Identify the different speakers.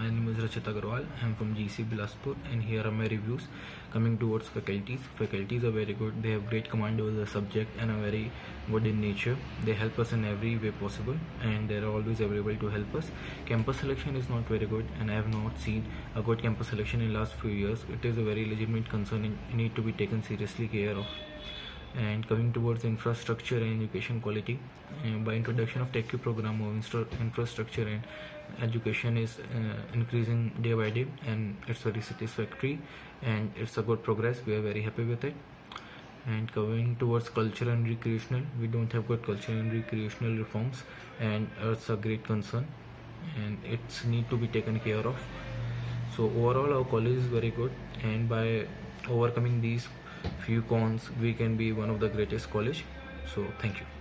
Speaker 1: my name is Rachit Agarwal. I'm from GC Bilaspur and here are my reviews coming towards faculties. Faculties are very good. They have great command over the subject and are very good in nature. They help us in every way possible and they're always available to help us. Campus selection is not very good and I have not seen a good campus selection in last few years. It is a very legitimate concern and need to be taken seriously care of and coming towards infrastructure and education quality uh, by introduction of TEQIP program of infrastructure and education is uh, increasing day by day and it's very satisfactory and it's a good progress. We are very happy with it. And coming towards culture and recreational we don't have good culture and recreational reforms and it's a great concern and it's need to be taken care of. So overall our college is very good and by overcoming these few cons we can be one of the greatest college. So thank you